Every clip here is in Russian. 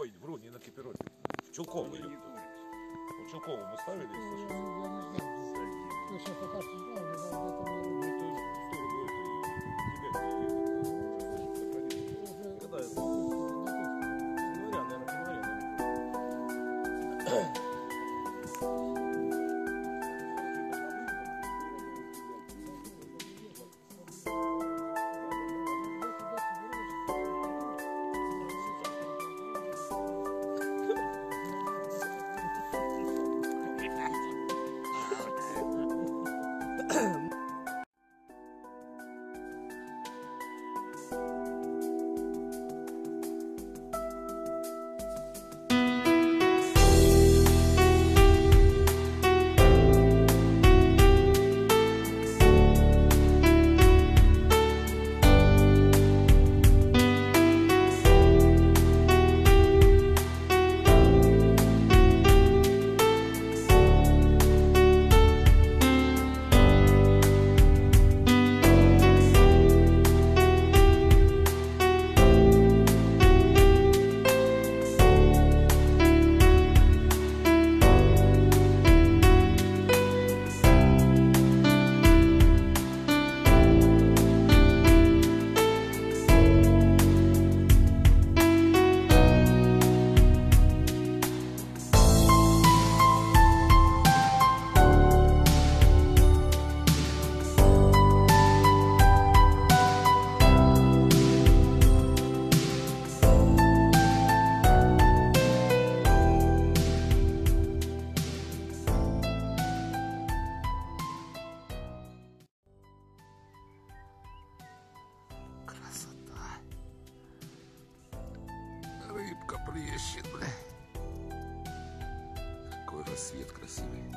Ой, вру, не на Кипиросе. В Чулково. или? В Чулково мы ставили? если что? Садим. Слушай, ну, в этом не. Плещет, бля. Какой рассвет красивый.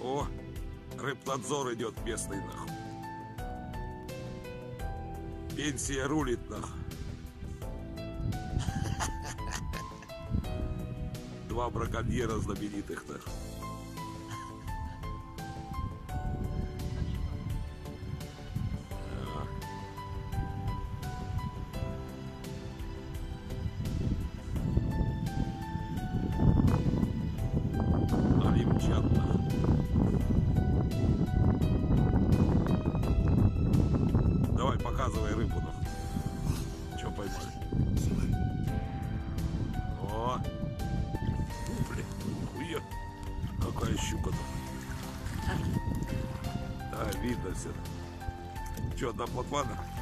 О, рыбнадзор идет местный, нахуй. Пенсия рулит, нахуй. Два браконьера знаменитых, нахуй. Давай, показывай рыбу, нахуй. Че поймали? О! Бля, нихуя. Какая щука-то. Да, видно все. Че, одна плотва, нахуй?